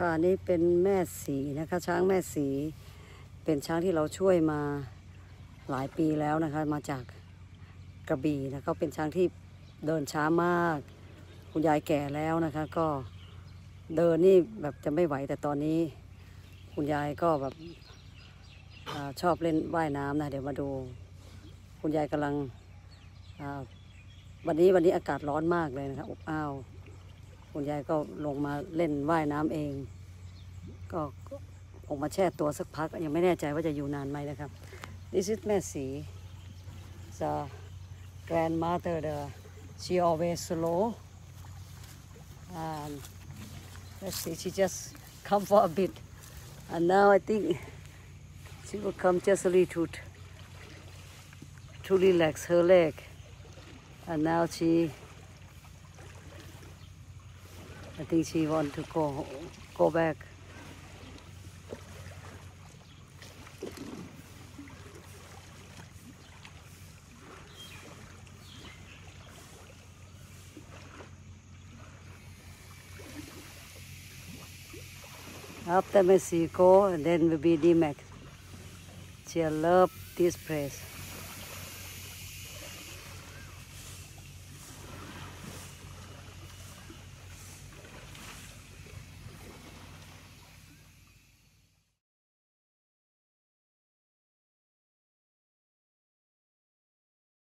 ค่ะนี่เป็นแม่สีนะคะ ช้างแม่สี เป็นช้างที่เราช่วยมาหลายปีแล้วนะคะ มาจากกระบี่นะเขาเป็นช้างที่เดินช้ามาก คุณยายแก่แล้วนะคะ ก็เดินนี่แบบจะไม่ไหวแต่ตอนนี้ คุณยายก็แบบอชอบเล่นว่ายน้ำนะเดี๋ยวมาดู คุณยายกำลังวันนี้วันนี้อากาศร้อนมากเลยนะคะอบอ้าว คุณยายก็ลงมาเล่นว่ายน้ำเอง ก็ออกมาแช่ตัวสักพัก ยังไม่แน่ใจว่าจะอยู่นานไหมนะครับ This is แม่สี the grandmother the she always slow and let's see she just come for a bit and now I think she will come just a little to to relax her leg and now she I think she want to go go back. After Mexico, and then will be DMAC. She love this place.